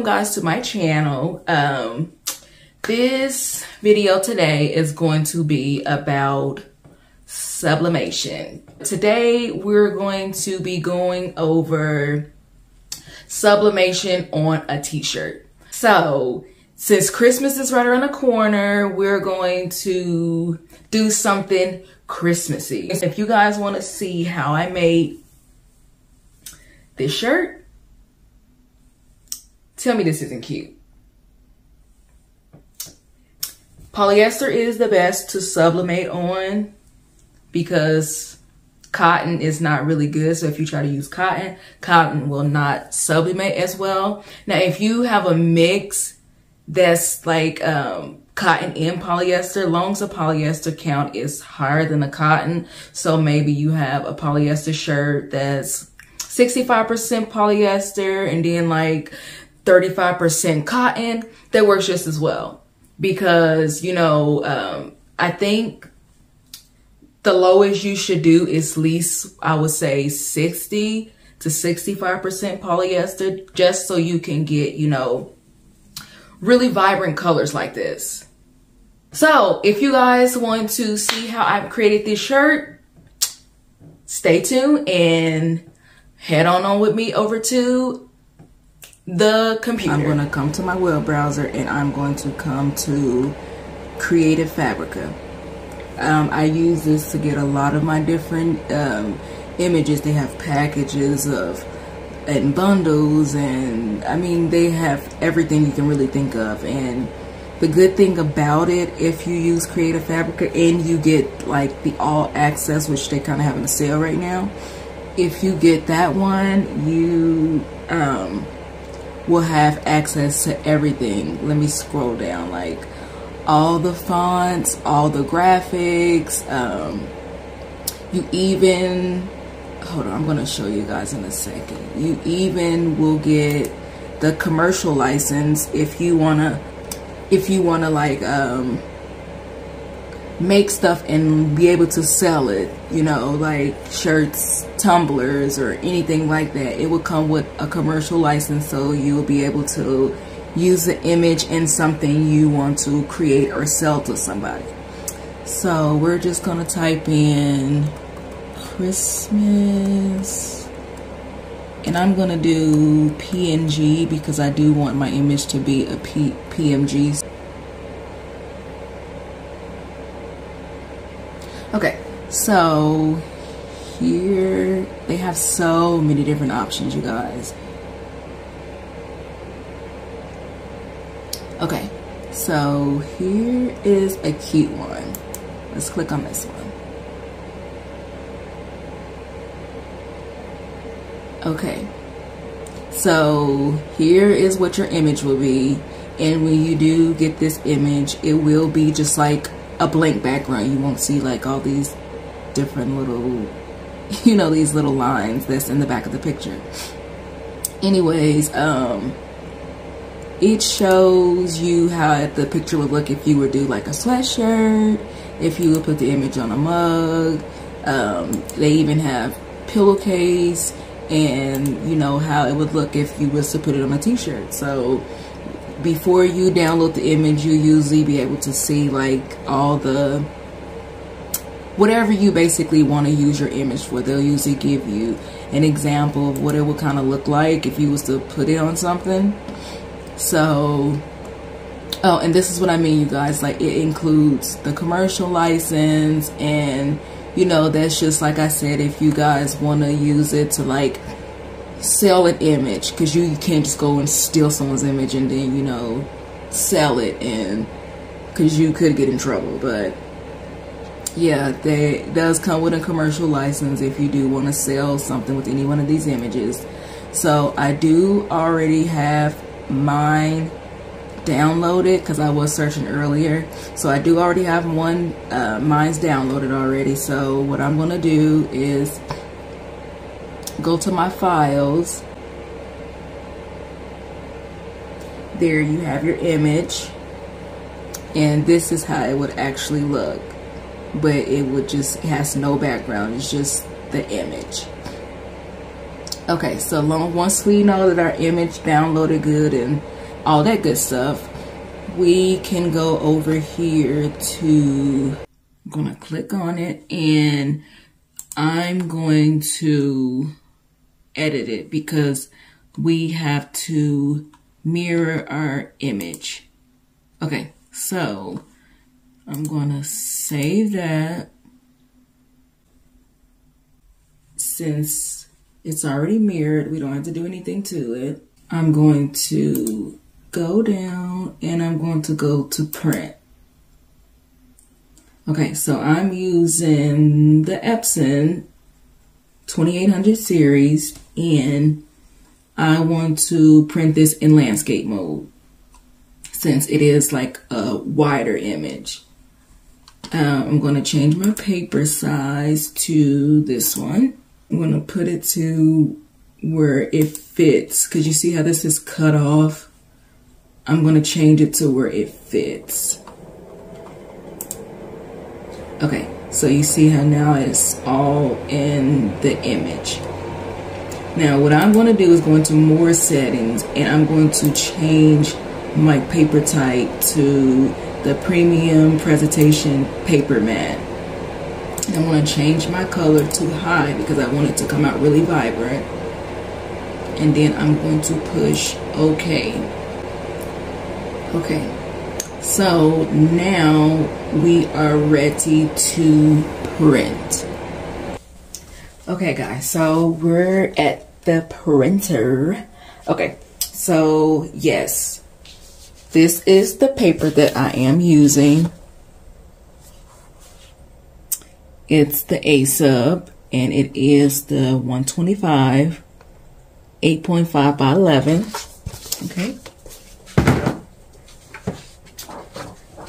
welcome guys to my channel. Um, this video today is going to be about sublimation. Today we're going to be going over sublimation on a t-shirt. So since Christmas is right around the corner, we're going to do something Christmassy. If you guys want to see how I made this shirt, tell me this isn't cute. Polyester is the best to sublimate on because cotton is not really good. So if you try to use cotton, cotton will not sublimate as well. Now, if you have a mix that's like um, cotton and polyester, longs of polyester count is higher than the cotton. So maybe you have a polyester shirt that's 65% polyester and then like 35% cotton that works just as well. Because, you know, um, I think the lowest you should do is least, I would say 60 to 65% polyester just so you can get, you know, really vibrant colors like this. So if you guys want to see how I've created this shirt, stay tuned and head on on with me over to the computer. I'm going to come to my web browser and I'm going to come to Creative Fabrica. Um, I use this to get a lot of my different um, images. They have packages of and bundles and I mean they have everything you can really think of and the good thing about it if you use Creative Fabrica and you get like the all access which they kind of have in a sale right now if you get that one you um, will have access to everything let me scroll down like all the fonts all the graphics um, you even hold on, I'm gonna show you guys in a second. You even will get the commercial license if you wanna, if you wanna like um, make stuff and be able to sell it, you know, like shirts, tumblers, or anything like that. It will come with a commercial license so you'll be able to use the image in something you want to create or sell to somebody. So we're just gonna type in Christmas. And I'm going to do PNG because I do want my image to be a P PNG. Okay, so here they have so many different options, you guys. Okay, so here is a cute one. Let's click on this one. Okay, so here is what your image will be. And when you do get this image, it will be just like a blank background. You won't see like all these different little, you know, these little lines that's in the back of the picture. Anyways, um, it shows you how the picture would look if you would do like a sweatshirt, if you would put the image on a mug. Um, they even have pillowcase and you know how it would look if you was to put it on a t-shirt so before you download the image you usually be able to see like all the whatever you basically want to use your image for. They'll usually give you an example of what it would kind of look like if you was to put it on something. So oh and this is what I mean you guys like it includes the commercial license and you know, that's just like I said, if you guys want to use it to like sell an image, because you, you can't just go and steal someone's image and then, you know, sell it and because you could get in trouble. But yeah, they does come with a commercial license if you do want to sell something with any one of these images. So I do already have mine downloaded because I was searching earlier. So I do already have one, uh, mine's downloaded already. So what I'm to do is go to my files. There you have your image. And this is how it would actually look. But it would just, it has no background. It's just the image. Okay, so long once we know that our image downloaded good and all that good stuff, we can go over here to, I'm gonna click on it and I'm going to edit it because we have to mirror our image. Okay, so I'm gonna save that since it's already mirrored, we don't have to do anything to it. I'm going to go down and I'm going to go to print. Okay, so I'm using the Epson 2800 series and I want to print this in landscape mode since it is like a wider image. Uh, I'm going to change my paper size to this one. I'm going to put it to where it fits because you see how this is cut off. I'm going to change it to where it fits. Okay, so you see how now it's all in the image. Now what I'm going to do is go into more settings and I'm going to change my paper type to the premium presentation paper mat. I'm going to change my color to high because I want it to come out really vibrant. And then I'm going to push OK. Okay, so now we are ready to print. Okay guys, so we're at the printer. Okay, so yes, this is the paper that I am using. It's the A sub and it is the 125 8.5 by 11. Okay.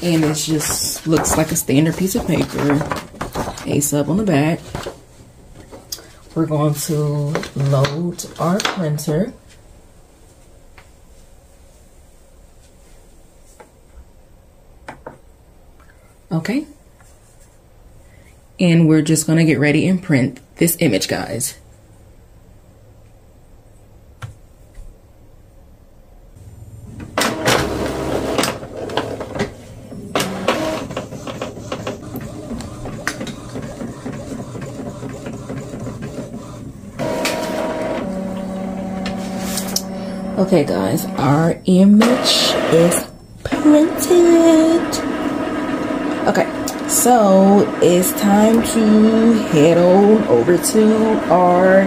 And it just looks like a standard piece of paper. A sub on the back. We're going to load our printer. Okay. And we're just going to get ready and print this image, guys. Okay guys, our image is printed. Okay, so it's time to head on over to our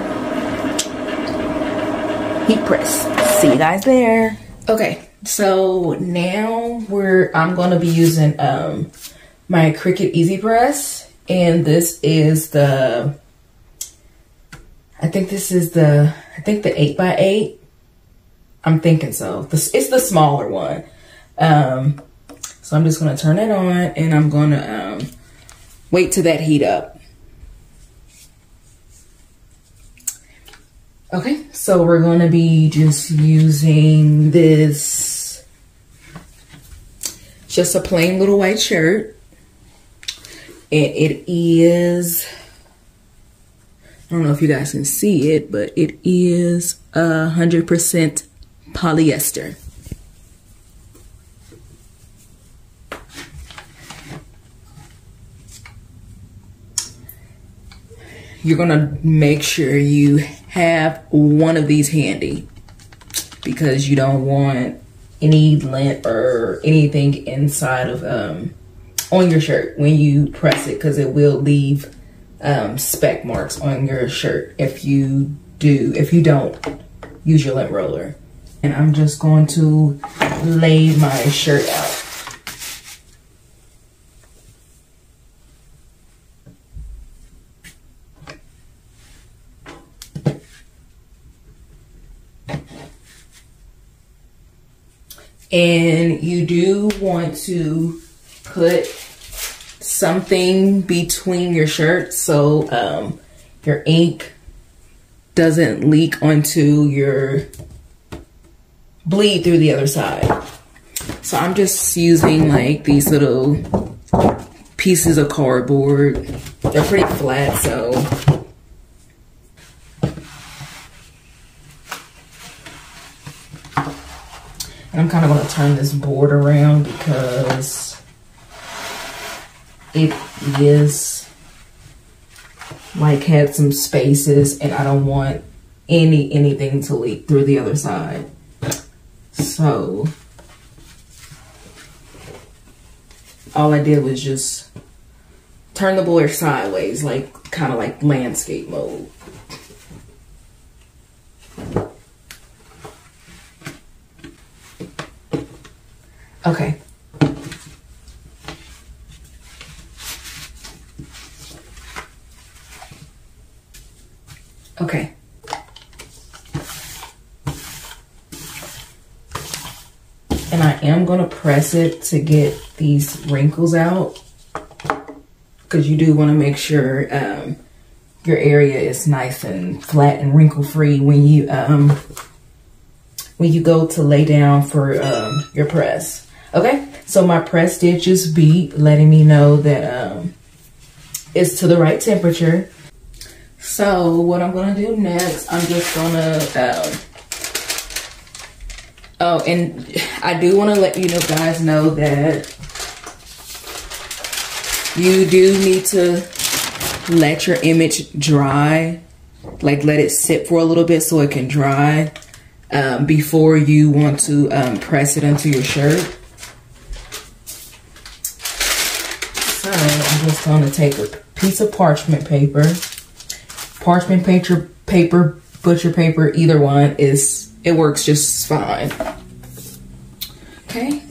heat press. See you guys there. Okay, so now we're I'm gonna be using um my Cricut Easy Press and this is the I think this is the I think the 8 by 8 I'm thinking so. This it's the smaller one. Um so I'm just gonna turn it on and I'm gonna um, wait till that heat up. Okay, so we're gonna be just using this, just a plain little white shirt. It is, I don't know if you guys can see it, but it is a 100% polyester. you're gonna make sure you have one of these handy because you don't want any lint or anything inside of um, on your shirt when you press it because it will leave um, speck marks on your shirt if you do if you don't use your lint roller and I'm just going to lay my shirt out. And you do want to put something between your shirt so um, your ink doesn't leak onto your bleed through the other side. So I'm just using like these little pieces of cardboard. They're pretty flat, so. And I'm kind of gonna turn this board around because it is like had some spaces and I don't want any anything to leak through the other side. So all I did was just turn the board sideways, like kind of like landscape mode. Okay. And I am going to press it to get these wrinkles out. Because you do want to make sure um, your area is nice and flat and wrinkle free when you um, when you go to lay down for um, your press. Okay, so my press stitch is beat, letting me know that um, it's to the right temperature. So what I'm gonna do next, I'm just gonna, um, oh, and I do wanna let you know guys know that you do need to let your image dry, like let it sit for a little bit so it can dry um, before you want to um, press it onto your shirt. So I'm just going to take a piece of parchment paper. Parchment paper, paper, butcher paper, either one is, it works just fine. Okay.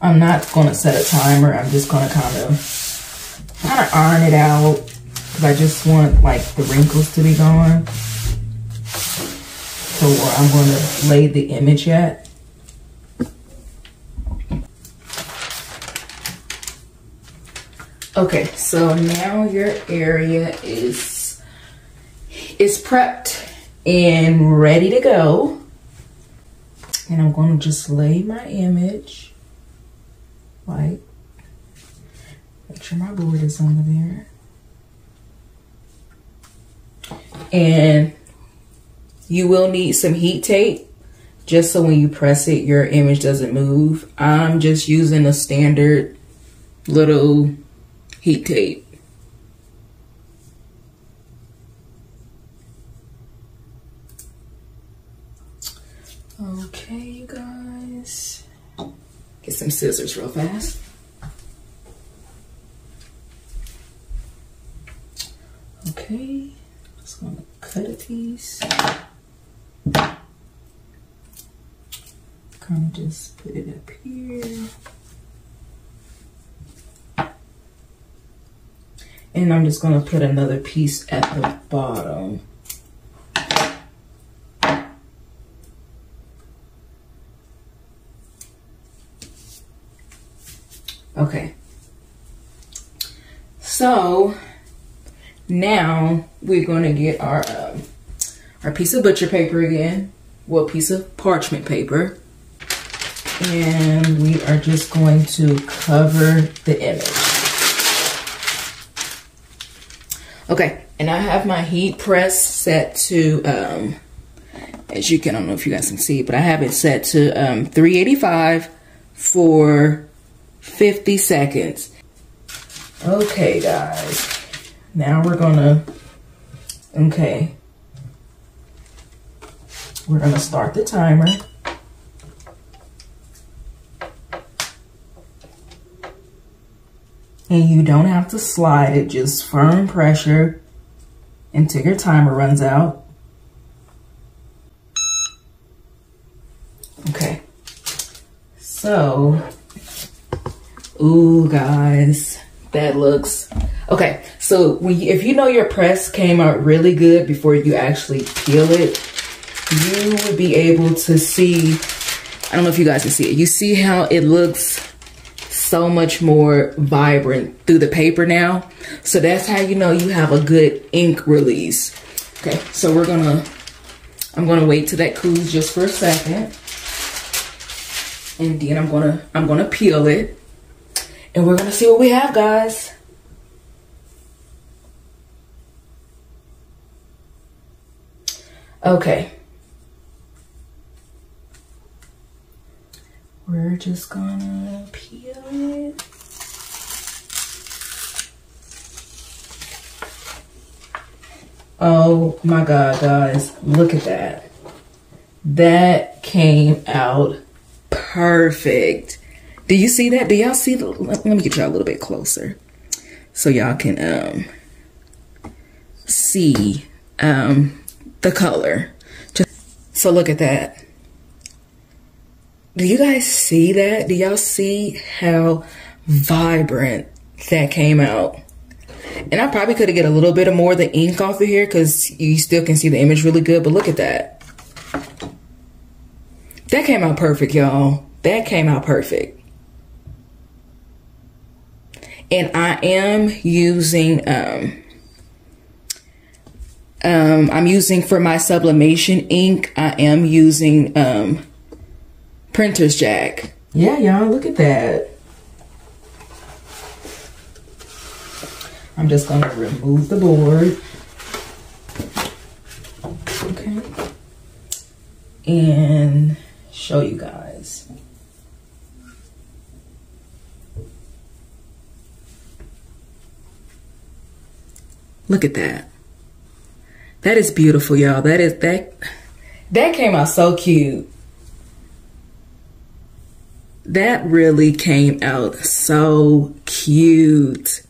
I'm not going to set a timer. I'm just going to kind of, kind of iron it out because I just want like the wrinkles to be gone. So I'm going to lay the image at. Okay, so now your area is is prepped and ready to go. And I'm going to just lay my image like make sure my board is under there. And you will need some heat tape just so when you press it, your image doesn't move. I'm just using a standard little heat tape. Okay, you guys. Get some scissors real fast. Okay, just gonna cut a piece. Kind of just put it up here. And I'm just gonna put another piece at the bottom. Okay. So now we're gonna get our um, our piece of butcher paper again, well, piece of parchment paper, and we are just going to cover the image. Okay, and I have my heat press set to, um, as you can, I don't know if you guys can see, but I have it set to um, 385 for 50 seconds. Okay, guys. Now we're gonna, okay. We're gonna start the timer. And you don't have to slide it, just firm pressure until your timer runs out. Okay. So, ooh, guys, that looks, okay. So if you know your press came out really good before you actually peel it, you would be able to see, I don't know if you guys can see it. You see how it looks so much more vibrant through the paper now. So that's how you know you have a good ink release. Okay, so we're gonna, I'm gonna wait till that cools just for a second. And then I'm gonna, I'm gonna peel it. And we're gonna see what we have, guys. Okay. we're just gonna peel it. Oh my God, guys, look at that. That came out perfect. Do you see that? Do y'all see the, let me get y'all a little bit closer so y'all can um see um the color. Just, so look at that. Do you guys see that? Do y'all see how vibrant that came out? And I probably could have get a little bit of more of the ink off of here because you still can see the image really good. But look at that. That came out perfect, y'all. That came out perfect. And I am using, um, um, I'm using for my sublimation ink, I am using, um, Printer's Jack. Yeah, y'all, look at that. I'm just gonna remove the board. Okay. And show you guys. Look at that. That is beautiful, y'all. That is that that came out so cute. That really came out so cute.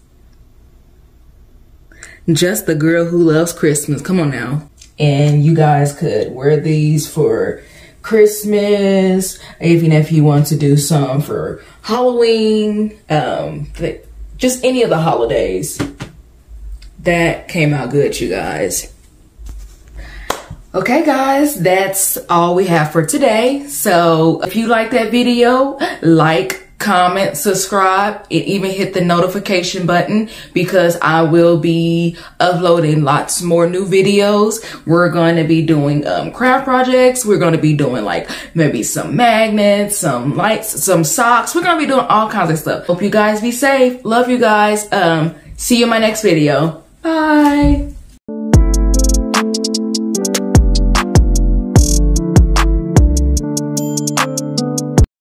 Just the girl who loves Christmas. Come on now. And you guys could wear these for Christmas, even if you want to do some for Halloween, um, just any of the holidays. That came out good, you guys. Okay guys, that's all we have for today. So if you like that video, like, comment, subscribe, and even hit the notification button because I will be uploading lots more new videos. We're going to be doing um, craft projects. We're going to be doing like maybe some magnets, some lights, some socks. We're going to be doing all kinds of stuff. Hope you guys be safe. Love you guys. Um, see you in my next video. Bye.